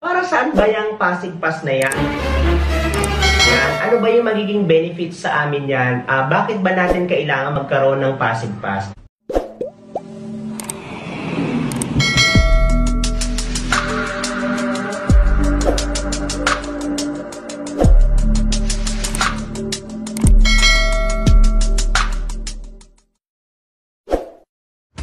Para saan ba yung Pasig Pass na yan? Yan. Ano ba yung magiging benefits sa amin yan? Ah, bakit ba natin kailangan magkaroon ng Pasig Pass?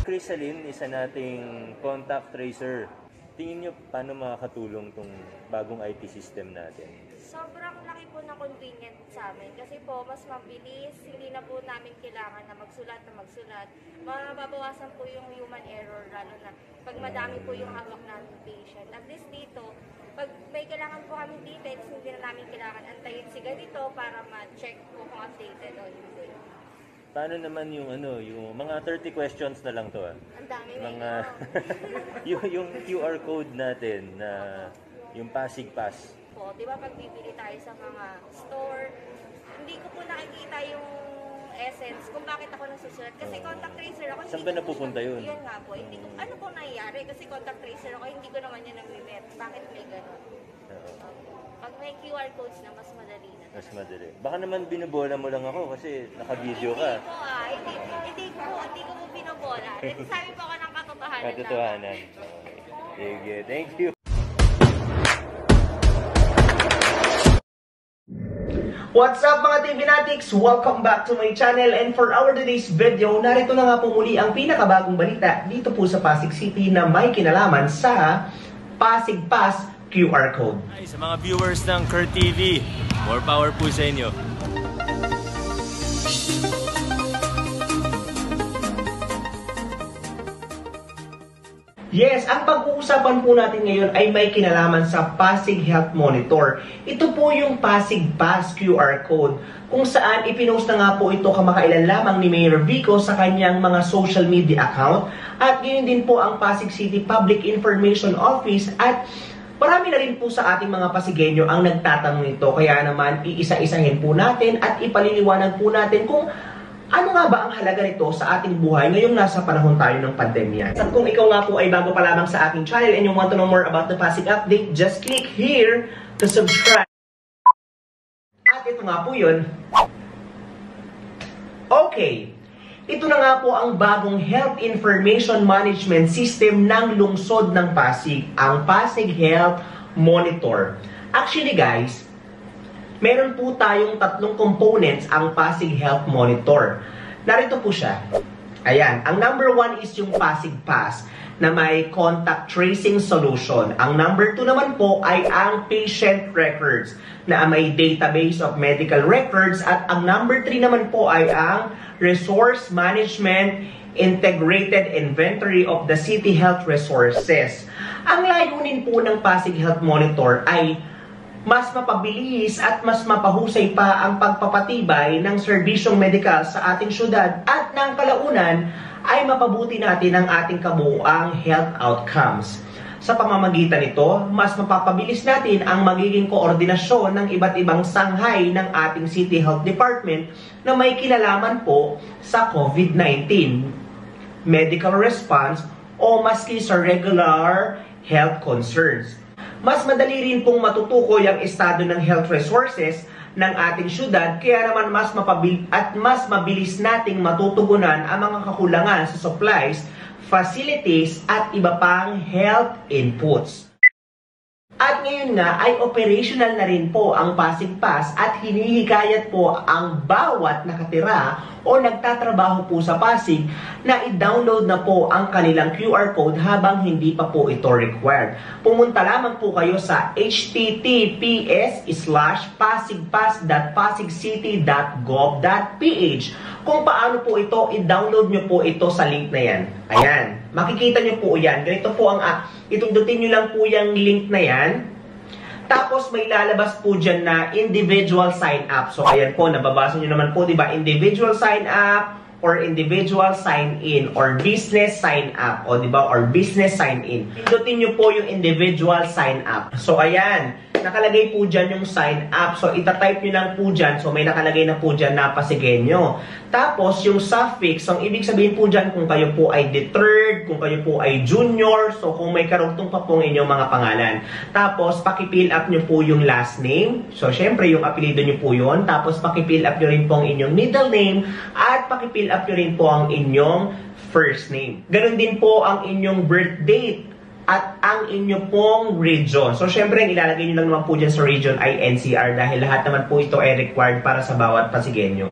Crisalin, isa nating contact tracer. Tingin nyo paano makakatulong tong bagong IT system natin? Sobrang laki po na convenient sa amin kasi po mas mabilis, hindi na po namin kailangan na magsulat na magsulat. Mababawasan po yung human error lalo na pag madami po yung hawak namin patient. At least dito, pag may kailangan po kami details, hindi na namin kailangan antayin si ganito para ma-check po kung updated o hindi. Paano naman yung ano, yung mga 30 questions na lang to ah. Ang dami na Mga yun. yung, yung QR code natin na yung Pasig Pass. po. Di ba pag bibili tayo sa mga store, hindi ko po nakikita yung essence kung bakit ako nasusulat. Kasi contact tracer ako. Saan ba napupunta yun? Yun nga po. Hindi ko, ano po nangyayari? Kasi contact tracer ako, hindi ko naman yun nag-met. Bakit may ganun? Oo. Pag may QR codes na, mas madali na. Mas madali. Baka naman binubola mo lang ako kasi naka-video ka. Hindi po ah. Hindi, hindi ko, hindi ko po pinobola. Nagsasabi po ako ng katotohanan. Katotohanan. Okay. Sige, thank you. What's up mga TV Natics? Welcome back to my channel and for our today's video, narito na nga po muli ang pinakabagong balita dito po sa Pasig City na may kinalaman sa Pasig Pass QR Code. Ay, sa mga viewers ng Kurt TV, more power po sa inyo. Yes, ang pag-uusapan po natin ngayon ay may kinalaman sa Pasig Health Monitor. Ito po yung Pasig Pass QR Code kung saan ipinost na nga po ito kamakailan lamang ni Mayor Vico sa kanyang mga social media account at gayon din po ang Pasig City Public Information Office at Marami na rin po sa ating mga Pasigenyo ang nagtatanong nito. Kaya naman, iisa-isahin po natin at ipaliliwanag po natin kung ano nga ba ang halaga nito sa ating buhay ngayong nasa panahon tayo ng pandemya? At kung ikaw nga po ay bago pa lamang sa aking channel and you want to know more about the Pasig Update, just click here to subscribe. At ito nga po yun. Okay. Ito na nga po ang bagong Health Information Management System ng lungsod ng Pasig, ang Pasig Health Monitor. Actually guys, meron po tayong tatlong components ang Pasig Health Monitor. Narito po siya. Ayan, ang number one is yung Pasig Pass na may contact tracing solution. Ang number two naman po ay ang patient records na may database of medical records at ang number three naman po ay ang resource management integrated inventory of the city health resources. Ang layunin po ng Pasig Health Monitor ay mas mapabilis at mas mapahusay pa ang pagpapatibay ng serbisyong medikal sa ating syudad at ng kalaunan ay mapabuti natin ang ating kabuuang health outcomes. Sa pamamagitan nito, mas mapapabilis natin ang magiging koordinasyon ng iba't ibang sanghay ng ating City Health Department na may kinalaman po sa COVID-19, medical response, o maski sa regular health concerns. Mas madali rin pong matutukoy ang estado ng health resources ng ating syudad kaya naman mas mapabil at mas mabilis nating matutugunan ang mga kakulangan sa supplies, facilities at iba pang health inputs. At ngayon nga ay operational na rin po ang Pasig Pass at hinihikayat po ang bawat nakatira o nagtatrabaho po sa Pasig na i-download na po ang kanilang QR code habang hindi pa po ito required. Pumunta lamang po kayo sa https slash pasigpass.pasigcity.gov.ph kung paano po ito, i-download nyo po ito sa link na yan. Ayan, makikita nyo po yan. Ganito po ang, uh, itundutin nyo lang po yung link na yan. Tapos may lalabas po dyan na individual sign up. So ayan po, nababasa nyo naman po, di ba? Individual sign up or individual sign in or business sign up o di ba or business sign in. Pindutin nyo po yung individual sign up. So ayan, nakalagay po dyan yung sign up. So itatype nyo lang po dyan. So may nakalagay na po dyan na pasigenyo. Tapos yung suffix, ang ibig sabihin po dyan kung kayo po ay deterred, kung kayo po ay junior, so kung may karugtong pa pong inyong mga pangalan. Tapos, pakifill up nyo po yung last name. So, syempre, yung apelido nyo po yun. Tapos, pakifill up nyo rin po ang inyong middle name. At pakifill up nyo rin po ang inyong first name. Ganon din po ang inyong birth date at ang inyo pong region. So, syempre, ang ilalagay nyo lang naman po dyan sa region ay NCR dahil lahat naman po ito ay required para sa bawat pasigenyo.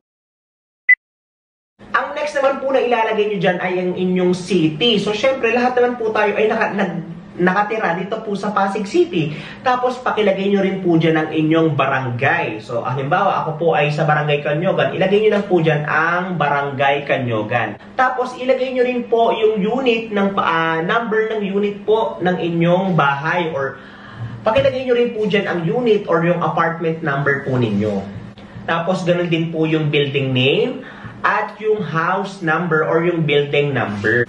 Ang next naman po na ilalagay nyo dyan ay ang inyong city. So, syempre, lahat naman po tayo ay naka, nag, nakatira dito po sa Pasig City. Tapos, pakilagay nyo rin po dyan ang inyong barangay. So, halimbawa, ako po ay sa Barangay Kanyogan. Ilagay nyo lang po dyan ang Barangay Kanyogan. Tapos, ilagay nyo rin po yung unit ng, ah, number ng unit po ng inyong bahay or pakilagay nyo rin po dyan ang unit or yung apartment number po ninyo. Tapos, ganun din po yung building name at yung house number or yung building number.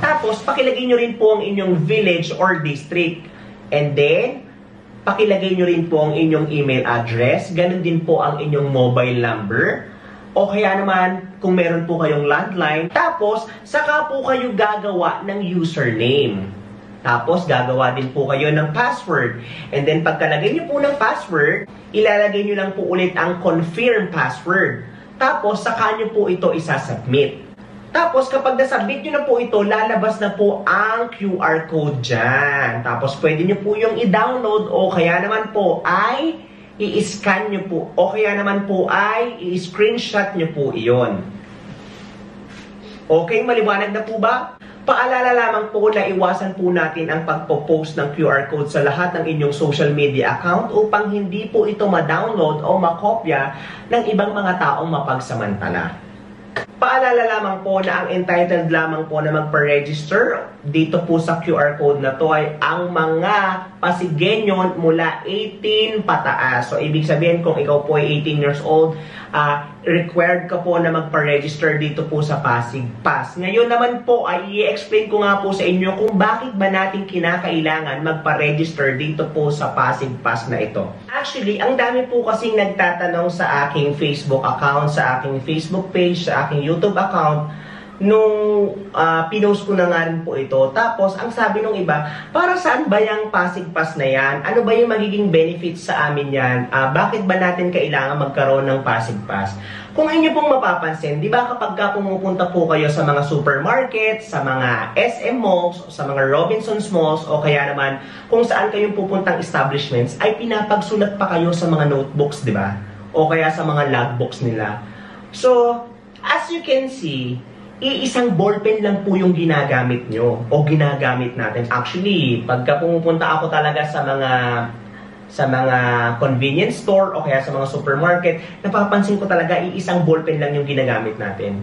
Tapos, pakilagay nyo rin po ang inyong village or district. And then, pakilagay nyo rin po ang inyong email address. Ganun din po ang inyong mobile number. O kaya naman, kung meron po kayong landline. Tapos, saka po kayo gagawa ng username. Tapos, gagawa din po kayo ng password. And then, pagkalagay nyo po ng password, ilalagay nyo lang po ulit ang confirm password. Tapos, saka nyo po ito isasubmit. Tapos, kapag nasubmit nyo na po ito, lalabas na po ang QR code dyan. Tapos, pwede nyo po yung i-download o kaya naman po ay i-scan nyo po o kaya naman po ay i-screenshot nyo po iyon. Okay, maliwanag na po ba? Paalala lamang po na iwasan po natin ang pagpo-post ng QR code sa lahat ng inyong social media account upang hindi po ito ma-download o makopya ng ibang mga taong mapagsamantala. Paalala lamang po na ang entitled lamang po na magpa-register dito po sa QR code na to ay ang mga pasigenyon mula 18 pataas. So, ibig sabihin kung ikaw po ay 18 years old, ah, required ka po na magpa-register dito po sa Pasig Pass. Ngayon naman po ay i-explain ko nga po sa inyo kung bakit ba natin kinakailangan magpa-register dito po sa Pasig Pass na ito. Actually, ang dami po kasing nagtatanong sa aking Facebook account, sa aking Facebook page, sa aking YouTube account, nung ah, pinost ko na nga rin po ito. Tapos, ang sabi nung iba, para saan ba yung Pasig Pass na yan? Ano ba yung magiging benefits sa amin yan? Ah, bakit ba natin kailangan magkaroon ng Pasig Pass? Kung inyo pong mapapansin, di ba kapag ka pumupunta po kayo sa mga supermarket, sa mga SM malls, sa mga Robinsons malls, o kaya naman kung saan kayong pupuntang establishments, ay pinapagsulat pa kayo sa mga notebooks, di ba? O kaya sa mga logbooks nila. So, as you can see, iisang ballpen lang po yung ginagamit nyo o ginagamit natin. Actually, pagka pumupunta ako talaga sa mga sa mga convenience store o kaya sa mga supermarket, napapansin ko talaga iisang ballpen lang yung ginagamit natin.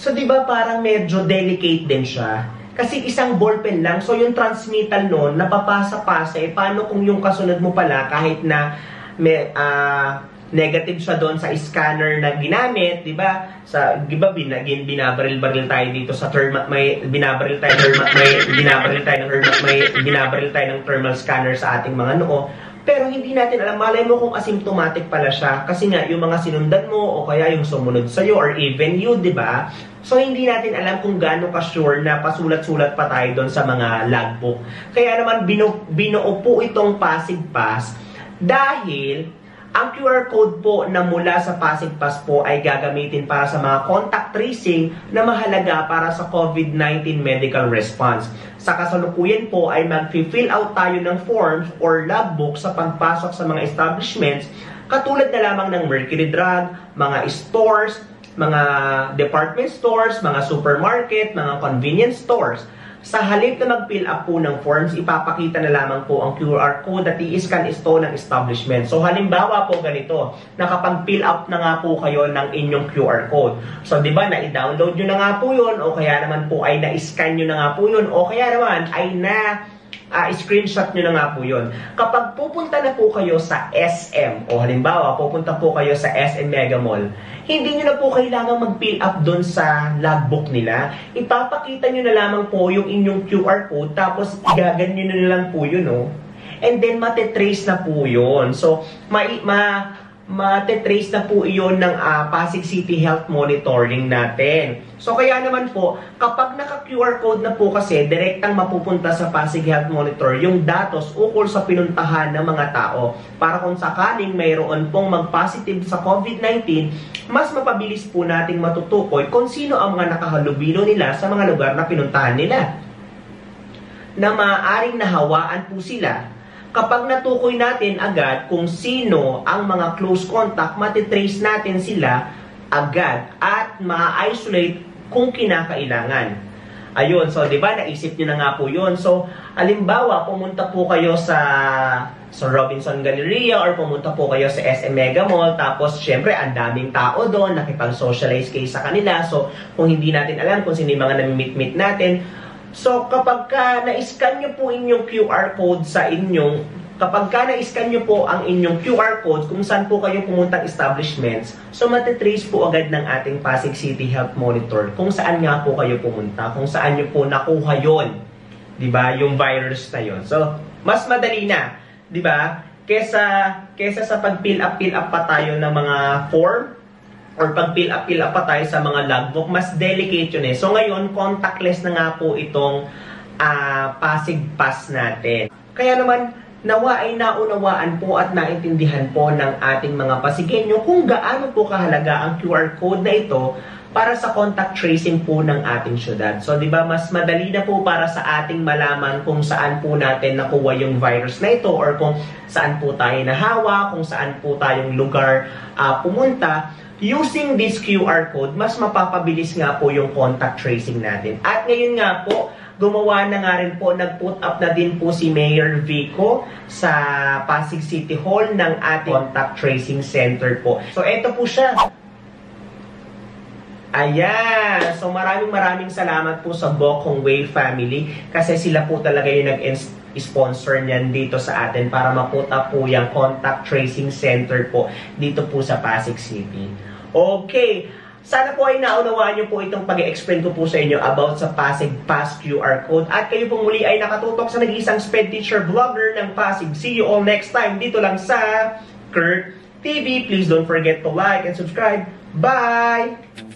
So, di ba parang medyo delicate din siya? Kasi isang ballpen lang, so yung transmittal nun, napapasa-pasa, eh, paano kung yung kasunod mo pala, kahit na may, ah, negative siya doon sa scanner na ginamit, 'di ba? Sa 'di ba binagin binabaril-baril tayo dito sa thermal may binabaril tayo thermal may binabaril tayo ng thermal may binabaril tayo ng thermal scanner sa ating mga noo. Pero hindi natin alam, malay mo kung asymptomatic pala siya. Kasi nga, yung mga sinundan mo, o kaya yung sumunod sa'yo, or even you, di ba? So, hindi natin alam kung gaano ka-sure na pasulat-sulat pa tayo doon sa mga logbook. Kaya naman, binu binuo po itong Pasig Pass dahil ang QR code po na mula sa Pasig Pass po ay gagamitin para sa mga contact tracing na mahalaga para sa COVID-19 medical response. Sa kasalukuyan po ay mag-fill out tayo ng forms or logbook sa pagpasok sa mga establishments katulad na lamang ng Mercury Drug, mga stores, mga department stores, mga supermarket, mga convenience stores. Sa halip na mag-fill up po ng forms, ipapakita na lamang po ang QR code at i-scan ito ng establishment. So halimbawa po ganito, nakapag-fill up na nga po kayo ng inyong QR code. So di ba, na-download nyo na nga po yun o kaya naman po ay na-scan nyo na nga po yun o kaya naman ay na ah, screenshot nyo na nga po yun. Kapag pupunta na po kayo sa SM, o halimbawa, pupunta po kayo sa SM Mega Mall, hindi nyo na po kailangan mag-fill up doon sa logbook nila. Ipapakita nyo na lamang po yung inyong QR code, tapos gaganyo na lang po yun, no? And then, matetrace na po yun. So, ma, ma matetrace na po iyon ng ah, Pasig City Health Monitoring natin. So kaya naman po, kapag naka-QR code na po kasi, direktang mapupunta sa Pasig Health Monitor yung datos ukol sa pinuntahan ng mga tao para kung sakaling mayroon pong mag-positive sa COVID-19, mas mapabilis po nating matutukoy kung sino ang mga nakahalubilo nila sa mga lugar na pinuntahan nila na maaaring nahawaan po sila kapag natukoy natin agad kung sino ang mga close contact, matitrace natin sila agad at ma-isolate kung kinakailangan. Ayun, so 'di ba naisip niyo na nga po 'yon. So, alimbawa, pumunta po kayo sa sa Robinson Galleria or pumunta po kayo sa SM Mega Mall tapos syempre ang daming tao doon, nakipag-socialize kayo sa kanila. So, kung hindi natin alam kung sino yung mga nami-meet-meet natin, So, kapag ka na-scan nyo po inyong QR code sa inyong, kapag ka na-scan nyo po ang inyong QR code kung saan po kayo pumuntang establishments, so matitrace po agad ng ating Pasig City Health Monitor kung saan nga po kayo pumunta, kung saan nyo po nakuha yon, di ba, yung virus na yon. So, mas madali na, di ba, kesa, kesa sa pag-fill up, fill up pa tayo ng mga form, or pag fill up, fill up pa tayo sa mga logbook, mas delicate yun eh. So ngayon, contactless na nga po itong ah, Pasig Pass natin. Kaya naman, nawa ay naunawaan po at naintindihan po ng ating mga Pasigenyo kung gaano po kahalaga ang QR code na ito para sa contact tracing po ng ating syudad. So, di ba, mas madali na po para sa ating malaman kung saan po natin nakuha yung virus na ito or kung saan po tayo nahawa, kung saan po tayong lugar ah, pumunta using this QR code, mas mapapabilis nga po yung contact tracing natin. At ngayon nga po, gumawa na nga rin po, nag-put up na din po si Mayor Vico sa Pasig City Hall ng ating contact tracing center po. So, eto po siya. Ayan! So maraming maraming salamat po sa Bokong Way family kasi sila po talaga yung nag-sponsor niyan dito sa atin para maputa po yung contact tracing center po dito po sa Pasig City. Okay! Sana po ay naunawaan niyo po itong pag-explain ko po sa inyo about sa Pasig Pass QR Code at kayo po muli ay nakatutok sa nag-iisang sped teacher vlogger ng Pasig. See you all next time dito lang sa Kurt TV. Please don't forget to like and subscribe. Bye!